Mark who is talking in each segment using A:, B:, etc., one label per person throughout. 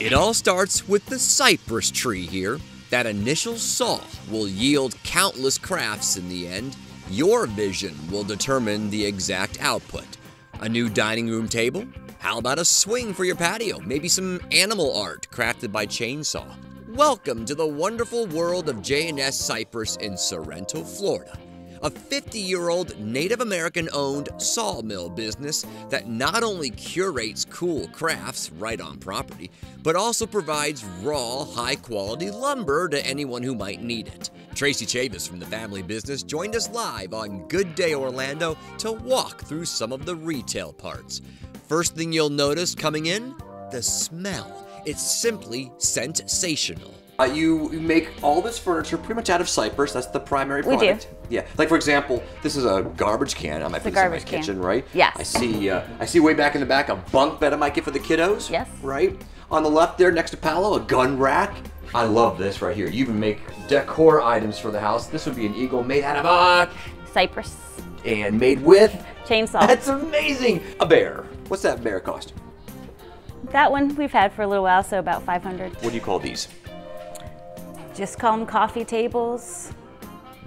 A: It all starts with the cypress tree here. That initial saw will yield countless crafts in the end. Your vision will determine the exact output. A new dining room table? How about a swing for your patio? Maybe some animal art crafted by chainsaw. Welcome to the wonderful world of J&S Cypress in Sorrento, Florida a 50 year old Native American owned sawmill business that not only curates cool crafts right on property, but also provides raw, high quality lumber to anyone who might need it. Tracy Chavis from the family business joined us live on Good Day Orlando to walk through some of the retail parts. First thing you'll notice coming in the smell. It's simply sensational. Uh, you make all this furniture pretty much out of cypress. That's the primary product.
B: We do.
A: Yeah. Like for example, this is a garbage can. I might
B: a
A: put this in my
B: can.
A: kitchen, right?
B: Yes.
A: I see. Uh, I see way back in the back a bunk bed I might get for the kiddos.
B: Yes.
A: Right. On the left there, next to Paolo, a gun rack. I love this right here. You even make decor items for the house. This would be an eagle made out of uh,
B: Cypress.
A: and made with.
B: Chainsaw.
A: That's amazing. A bear. What's that bear cost?
B: that one we've had for a little while, so about 500.
A: What do you call these?
B: Just call them coffee tables.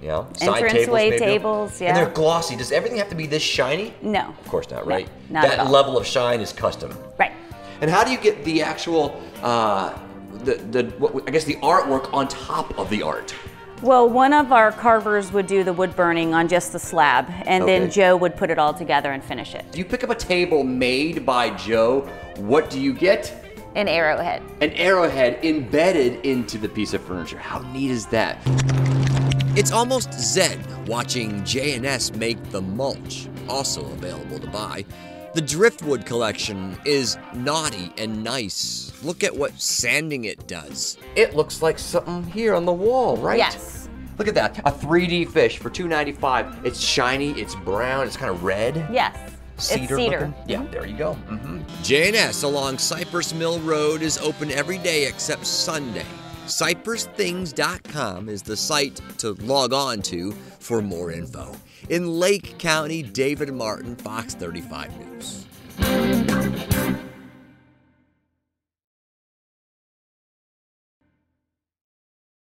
A: Yeah.
B: Entranceway
A: maybe?
B: tables,
A: And they're glossy. Does everything have to be this shiny?
B: No.
A: Of course not, right?
B: not
A: that
B: at all.
A: level of shine is custom.
B: Right.
A: And how do you get the actual, uh, the, the what, I guess the artwork on top of the art?
B: Well, one of our carvers would do the wood burning on just the slab, and
A: Okay.
B: then Joe would put it all together and finish it.
A: If you pick up a table made by Joe, what do you get?
B: An arrowhead.
A: An arrowhead embedded into the piece of furniture. How neat is that? It's almost zen watching J&S make the mulch, also available to buy. The driftwood collection is naughty and nice. Look at what sanding it does. It looks like something here on the wall, right?
B: Yes.
A: Look at that, a 3D fish for $2.95. It's shiny, it's brown, it's kind of red.
B: Yes.
A: Cedar,
B: it's cedar.
A: looking? Yeah, there you go. Mm-hmm. J&S along Cypress Mill Road is open every day except Sunday. CypressThings.com is the site to log on to for more info. In Lake County, David Martin, Fox 35 News.